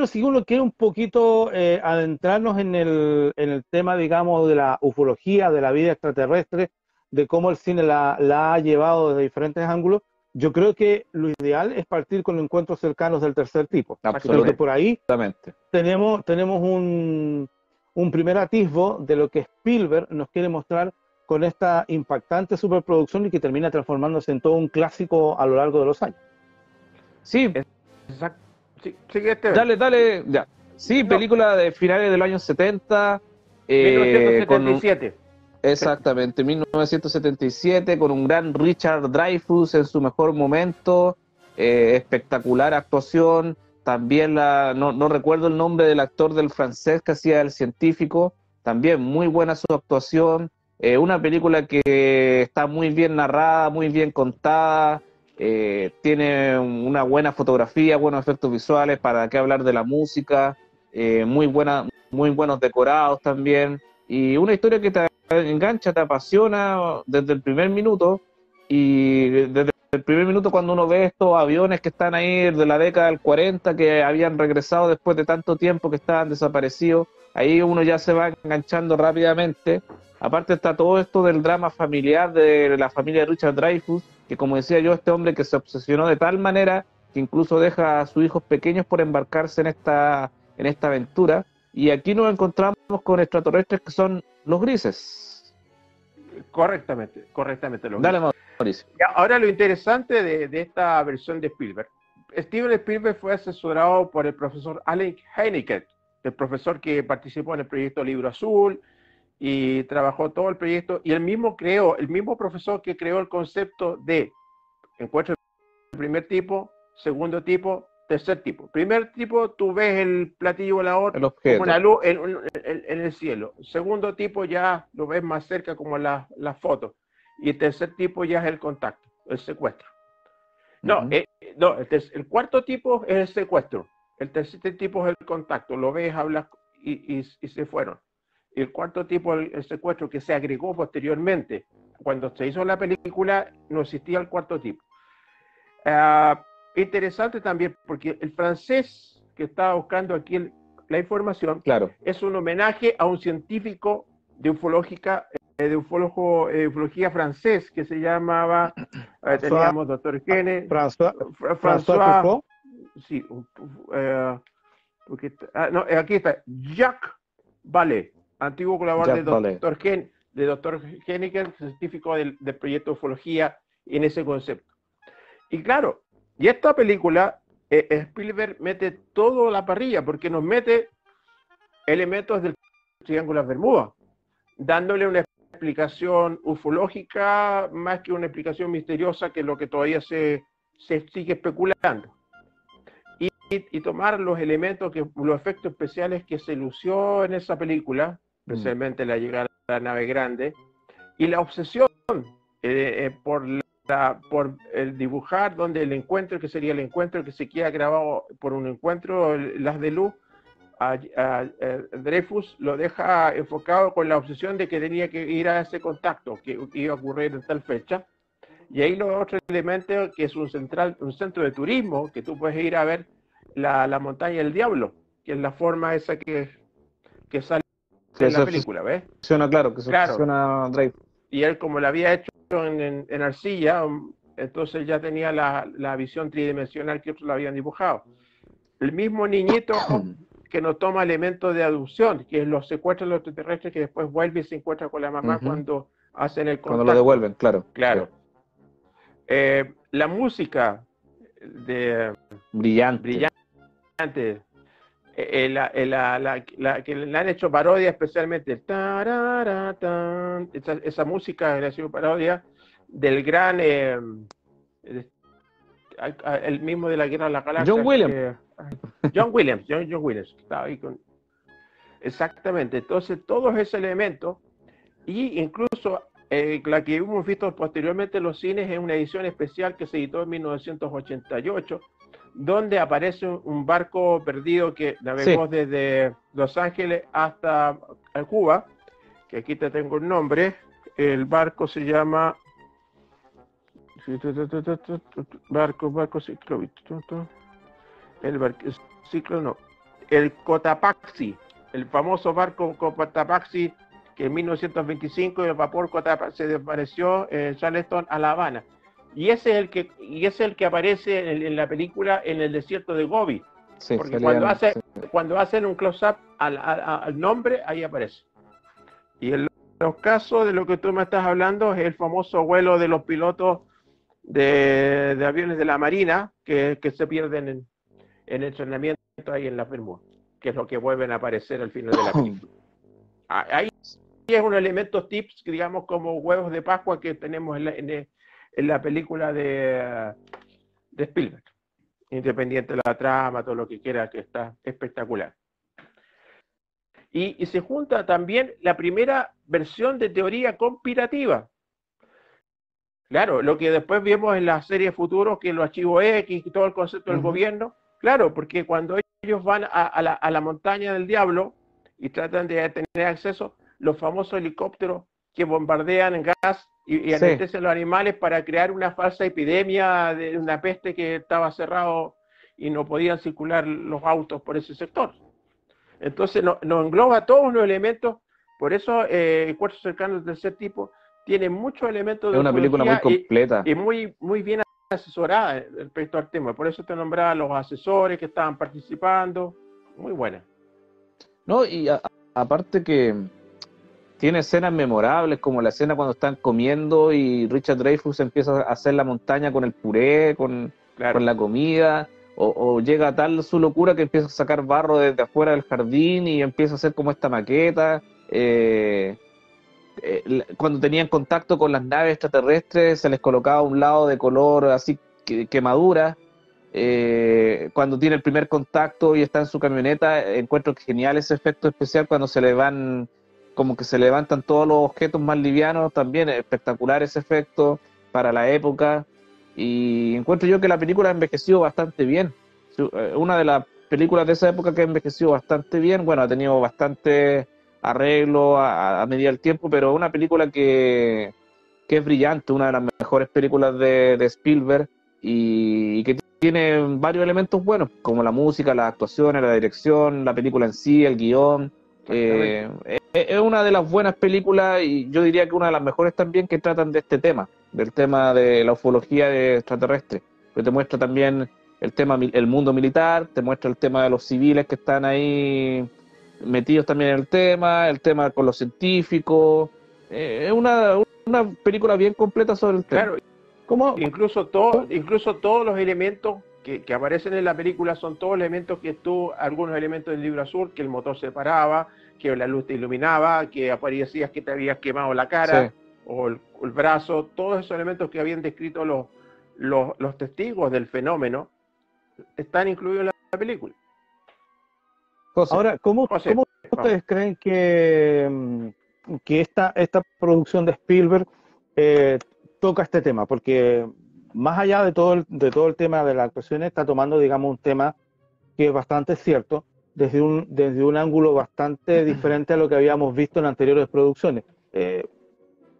pero si uno quiere un poquito eh, adentrarnos en el, en el tema, digamos, de la ufología, de la vida extraterrestre, de cómo el cine la, ha llevado desde diferentes ángulos, yo creo que lo ideal es partir con encuentros cercanos del tercer tipo. Absolutamente. por ahí tenemos, tenemos un, un primer atisbo de lo que Spielberg nos quiere mostrar con esta impactante superproducción y que termina transformándose en todo un clásico a lo largo de los años. Sí, exacto. Este. Dale, dale, ya. Sí, película de finales del año 70. 1977. exactamente, 1977, con un gran Richard Dreyfuss en su mejor momento. Eh, espectacular actuación. También la, no, no recuerdo el nombre del actor del francés que hacía el científico. También muy buena su actuación. Eh, una película que está muy bien narrada, muy bien contada, eh, tiene una buena fotografía, buenos efectos visuales, para qué hablar de la música, eh, muy, buena, muy buenos decorados también, y una historia que te engancha, te apasiona desde el primer minuto, y desde el primer minuto cuando uno ve estos aviones que están ahí de la década del 40, que habían regresado después de tanto tiempo que estaban desaparecidos, ahí uno ya se va enganchando rápidamente. Aparte está todo esto del drama familiar de la familia de Richard Dreyfus, que como decía yo, este hombre que se obsesionó de tal manera que incluso deja a sus hijos pequeños por embarcarse en esta, en esta aventura. Y aquí nos encontramos con extraterrestres que son los grises. Correctamente, correctamente. Los Dale, Mauricio. ahora lo interesante de, de, esta versión de Spielberg. Steven Spielberg fue asesorado por el profesor Allen Heineken, el profesor que participó en el proyecto Libro Azul, y trabajó todo el proyecto y el mismo creó, el mismo profesor que creó el concepto de encuentro de primer tipo, segundo tipo, tercer tipo. Primer tipo, tú ves el platillo volador como una luz en, el cielo. Segundo tipo ya lo ves más cerca como la, la foto. Y el tercer tipo ya es el contacto, el secuestro. No, eh, no el, el, cuarto tipo es el secuestro. El tercer tipo es el contacto. Lo ves, hablas y, y, y se fueron el cuarto tipo, el, secuestro que se agregó posteriormente. Cuando se hizo la película no existía el cuarto tipo. Ah, interesante también porque el francés que estaba buscando aquí la información claro. es un homenaje a un científico de ufológica eh, de ufólogo, eh, ufología francés que se llamaba eh, teníamos doctor Gene François, François, sí porque, ah, no, aquí está Jacques Ballet antiguo colaborador de doctor, Gen, de doctor científico del, proyecto de ufología en ese concepto. Y claro, y esta película, eh, Spielberg mete todo la parrilla, porque nos mete elementos del Triángulo de Bermuda, dándole una explicación ufológica más que una explicación misteriosa que lo que todavía se, se sigue especulando. Y, y, tomar los elementos, que, los efectos especiales que se lució en esa película, especialmente la llegada a la nave grande, y la obsesión eh, eh, por, la, por el dibujar donde el encuentro, que sería el encuentro que se queda grabado por un encuentro, las de luz, a, Dreyfus lo deja enfocado con la obsesión de que tenía que ir a ese contacto que iba a ocurrir en tal fecha. Y ahí los otros elementos, que es un, central, un centro de turismo, que tú puedes ir a ver la, la montaña del diablo, que es la forma esa que, que sale en la película, ¿ves? Suena claro, que claro. Drake. Y él, como lo había hecho en, en, arcilla, um, entonces ya tenía la, la, visión tridimensional que otros lo habían dibujado. El mismo niñito que no toma elementos de aducción, que es los secuestros de los extraterrestres, que después vuelve y se encuentra con la mamá cuando hacen el contacto. Cuando lo devuelven, claro. Claro. Eh, la música de brillante. brillante eh, la, eh, la, la, que le han hecho parodia especialmente esa, esa, música le ha sido parodia del gran eh, el mismo de la guerra de la galaxia John Williams. John Williams John, Williams estaba ahí con exactamente entonces todos esos elementos y incluso la que hemos visto posteriormente en los cines es una edición especial que se editó en 1988 donde aparece un barco perdido que navegó desde Los Ángeles hasta Cuba, que aquí te tengo el nombre. El barco se llama barco, barco ciclo, el barco ciclo no, el Cotapaxi, el famoso barco Cotapaxi que en 1925 el vapor Cotapaxi desapareció en Charleston, a La Habana. Y ese es el que, y es el que aparece en, la película en el desierto de Gobi. Porque cuando, hace, cuando hacen un close-up al, nombre, ahí aparece. Y en los casos de lo que tú me estás hablando es el famoso vuelo de los pilotos de, aviones de la Marina que, se pierden en, en entrenamiento ahí en la Bermuda, que es lo que vuelven a aparecer al final de la película. Ah, ahí es un elemento tips, digamos, como huevos de Pascua que tenemos en la, en, la película de, de, Spielberg. Independiente de la trama, todo lo que quiera, que está espectacular. Y, y, se junta también la primera versión de teoría conspirativa. Claro, lo que después vimos en la serie Futuros, que los archivos X y todo el concepto del gobierno, claro, porque cuando ellos van a, la, a la montaña del diablo y tratan de tener acceso, los famosos helicópteros que bombardean gas y, anestesian a los animales para crear una falsa epidemia de una peste que estaba cerrado y no podían circular los autos por ese sector. Entonces nos engloba todos los elementos, por eso eh, Cuartos Cercanos de ese tipo tiene muchos elementos de... Es una película muy completa. Y, muy, muy bien asesorada respecto al tema, por eso te nombraba los asesores que estaban participando, muy buena. No, y aparte que tiene escenas memorables, como la escena cuando están comiendo y Richard Dreyfus empieza a hacer la montaña con el puré, con, con la comida, o, llega a tal su locura que empieza a sacar barro desde afuera del jardín y empieza a hacer como esta maqueta. Eh, eh, cuando tenían contacto con las naves extraterrestres se les colocaba un lado de color así quemadura. Eh, cuando tiene el primer contacto y está en su camioneta, encuentro genial ese efecto especial cuando se le van como que se levantan todos los objetos más livianos, también espectacular ese efecto para la época. Y encuentro yo que la película ha envejecido bastante bien. Eh, una de las películas de esa época que ha envejecido bastante bien, bueno, ha tenido bastante arreglo a, medida del tiempo, pero una película que, que, es brillante, una de las mejores películas de, Spielberg y, que tiene varios elementos buenos, como la música, las actuaciones, la dirección, la película en sí, el guion. Eh, es una de las buenas películas y yo diría que una de las mejores también que tratan de este tema, del tema de la ufología de extraterrestre, que te muestra también el tema el mundo militar, te muestra el tema de los civiles que están ahí metidos también en el tema, el tema con los científicos, eh, es una, una película bien completa sobre el tema. Claro, incluso todo, incluso todos los elementos que, aparecen en la película son todos elementos que tú, algunos elementos del libro azul, que el motor se paraba, que la luz te iluminaba, que aparecías que te habías quemado la cara o el, brazo, todos esos elementos que habían descrito los, los, testigos del fenómeno están incluidos en la película. Ahora, ¿cómo, ustedes creen que, mm, que esta, esta producción de Spielberg eh, toca este tema? Porque más allá de todo el, de todo el tema de la actuación, está tomando, digamos, un tema que es bastante cierto, desde un, desde un ángulo bastante diferente a lo que habíamos visto en anteriores producciones. Eh,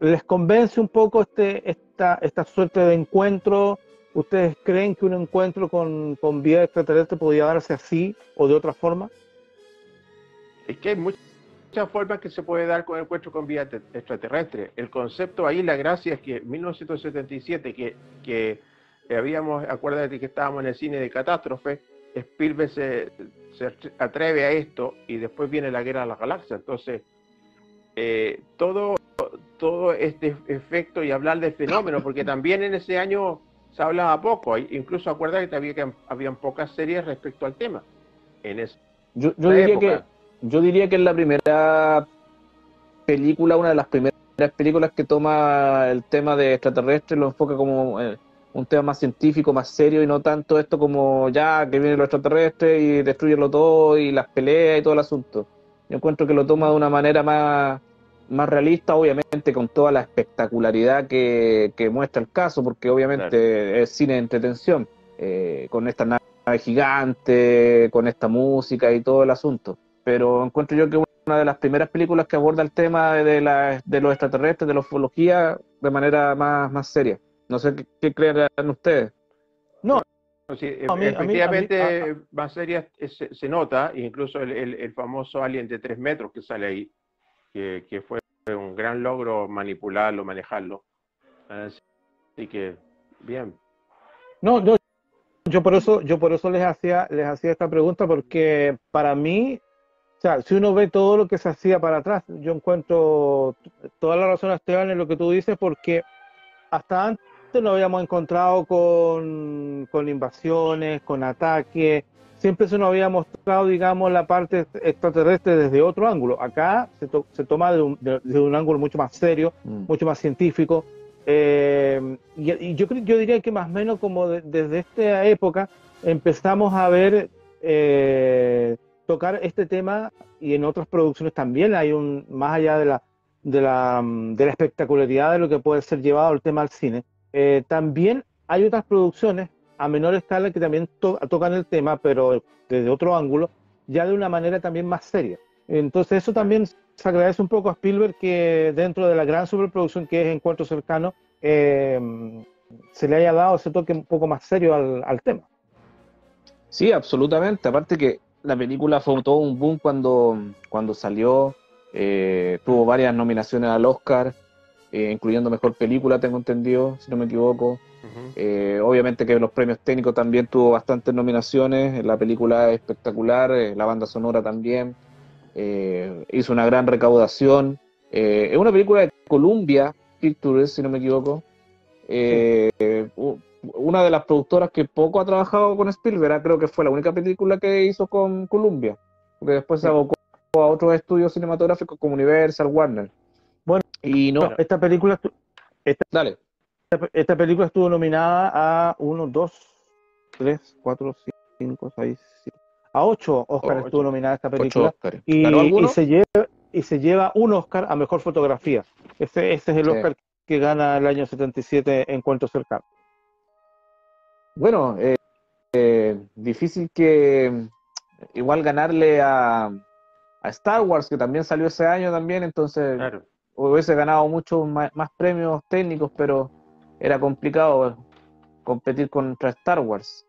¿Les convence un poco este, esta, esta suerte de encuentro? ¿Ustedes creen que un encuentro con, con vida extraterrestre podría darse así o de otra forma? Es que hay muchas formas que se puede dar con el encuentro con vida extraterrestre. El concepto ahí, la gracia es que en 1977, que, que habíamos, acuérdate que estábamos en el cine de catástrofe, Spielberg se, se atreve a esto y después viene la guerra de las galaxias. Entonces, eh, todo, todo este efecto y hablar del fenómeno, porque también en ese año se hablaba poco, incluso acuérdate que había que habían pocas series respecto al tema. En ese, yo, yo diría que yo diría que es la primera película, una de las primeras películas que toma el tema de extraterrestres, lo enfoca como eh, un tema más científico, más serio y no tanto esto como ya que vienen los extraterrestres y destruyenlo todo y las peleas y todo el asunto. Yo encuentro que lo toma de una manera más, más realista, obviamente con toda la espectacularidad que, muestra el caso, porque obviamente es cine de entretención, eh, con esta nave gigante, con esta música y todo el asunto pero encuentro yo que una de las primeras películas que aborda el tema de, la, de los extraterrestres, de la ufología, de manera más, más seria. No sé qué, creen ustedes. No, efectivamente, más seria se, nota, incluso el, famoso Alien de tres metros que sale ahí, que, fue un gran logro manipularlo, manejarlo. Así que, bien. No, no, yo por eso, yo por eso les hacía, les hacía esta pregunta, porque para mí, sea, si uno ve todo lo que se hacía para atrás, yo encuentro toda la razón, Esteban, en lo que tú dices, porque hasta antes nos habíamos encontrado con, invasiones, con ataques, siempre se nos había mostrado, digamos, la parte extraterrestre desde otro ángulo. Acá se, toma desde un, ángulo mucho más serio, mm. mucho más científico. Eh, y, yo, yo diría que más o menos como desde esta época empezamos a ver eh, tocar este tema y en otras producciones también hay un, más allá de la, de la, de la espectacularidad de lo que puede ser llevado el tema al cine, eh, también hay otras producciones a menor escala que también tocan el tema, pero desde otro ángulo, ya de una manera también más seria. Entonces eso también se agradece un poco a Spielberg que dentro de la gran superproducción que es Encuentro Cercano, eh, se le haya dado ese toque un poco más serio al, tema. Sí, absolutamente. Aparte que la película fue todo un boom cuando, cuando salió, eh, tuvo varias nominaciones al Oscar, eh, incluyendo mejor película, tengo entendido, si no me equivoco. Eh, obviamente que los premios técnicos también tuvo bastantes nominaciones, la película es espectacular, eh, la banda sonora también, hizo una gran recaudación. es una película de Columbia Pictures, si no me equivoco. Una de las productoras que poco ha trabajado con Spielberg, creo que fue la única película que hizo con Columbia, porque después se abocó a otros estudios cinematográficos como Universal, Warner. Bueno, y no, esta película, esta, Dale. Esta, película estuvo nominada a 1, 2, 3, 4, 5, 6, 7, a 8 Oscars estuvo nominada esta película. Y, y, se lleva, y se lleva un Oscar a mejor fotografía. Ese, ese es el Oscar que gana el año 77 en cuanto cercano. Bueno, eh, eh, difícil que igual ganarle a, a Star Wars, que también salió ese año también, entonces claro hubiese ganado muchos más, premios técnicos, pero era complicado competir contra Star Wars.